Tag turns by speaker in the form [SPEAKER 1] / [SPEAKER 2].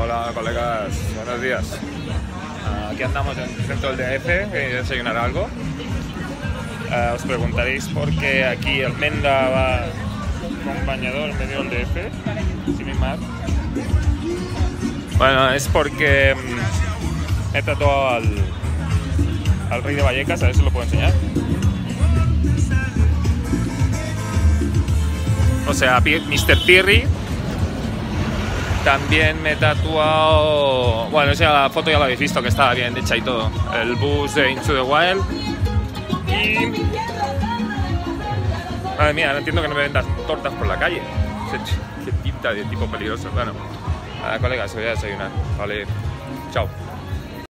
[SPEAKER 1] Hola colegas, buenos días. Aquí andamos en el centro del DF, que desayunar algo. Ah, os preguntaréis por qué aquí Almendra va con bañador en medio del DF, sin ir más. Bueno, es porque mm, he tratado al, al rey de Vallecas, a ver si lo puedo enseñar. O sea, Mr. Pirri. También me he tatuado. Bueno, esa foto ya la habéis visto, que estaba bien hecha y todo. El bus de Into the Wild. Y. Madre mía, no entiendo que no me vendas tortas por la calle. Qué pinta de tipo peligroso. Bueno, a colegas, se voy a desayunar. Vale, chao.